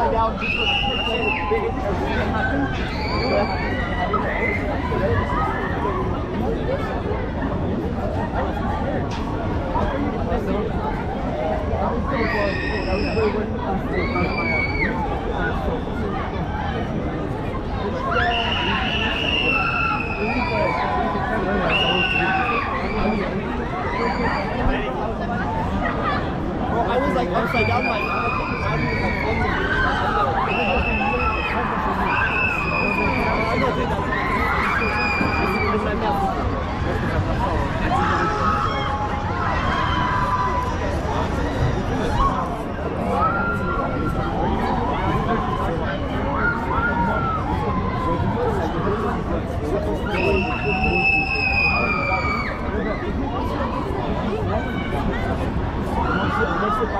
I was like upside down, like.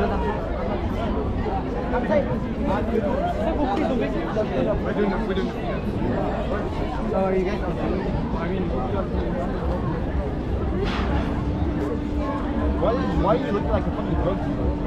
Doing it. Oh, you Why, why are you looking like a fucking drug dealer?